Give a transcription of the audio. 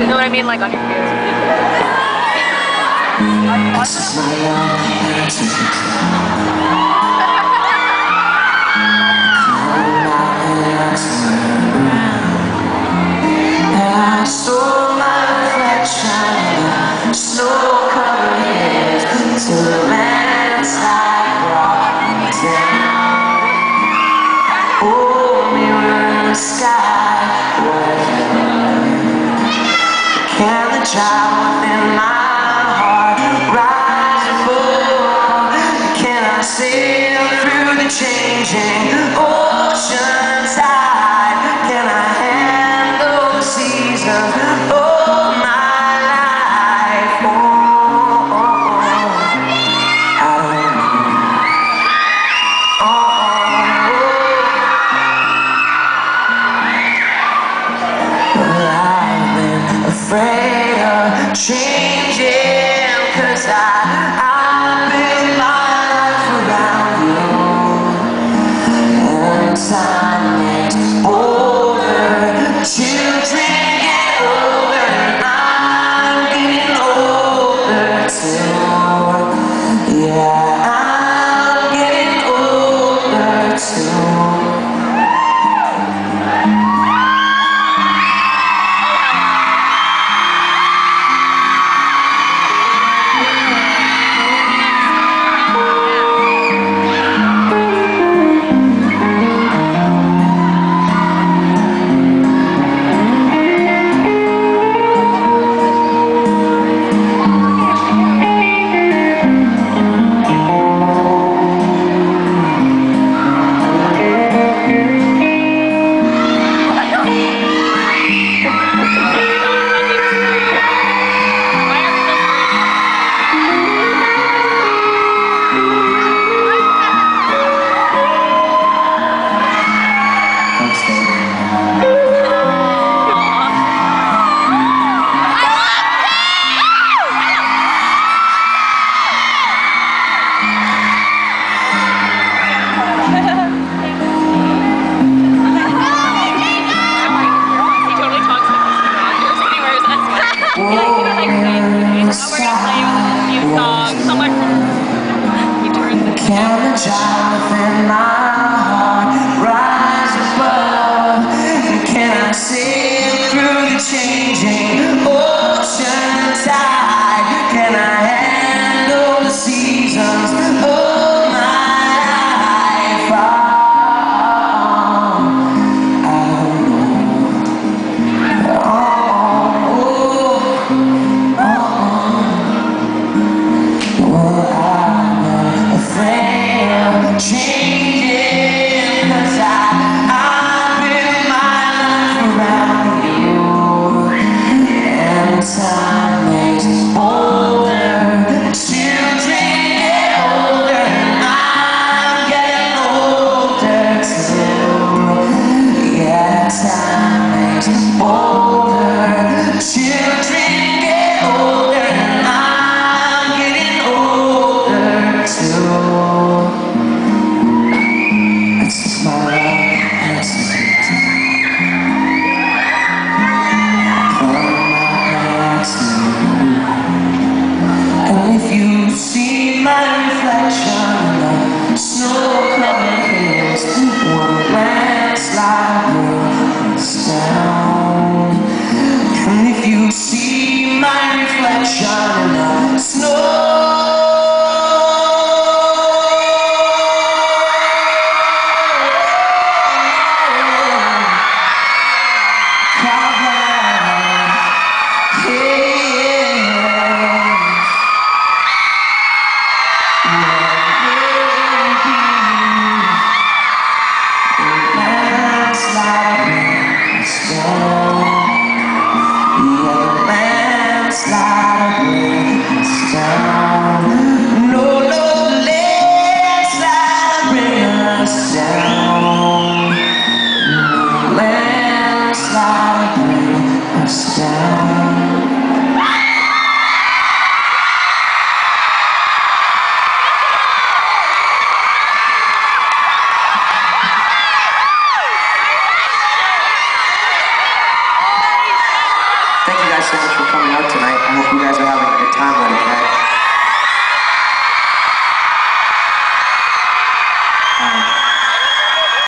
You know what I mean? Like on your I child within my heart? Can I sail through the changing ocean tide? Can I handle seasons of my life? Oh, oh, oh. Oh, oh, oh. I've been afraid of Can the child within my heart rise above? And can I sail through the changing ocean tide? Can I handle the seasons of my life? Oh, I don't. Oh, oh, oh. I'm afraid of down And if you see my reflection in the Slide coming out tonight. I hope you guys are having a good time with it,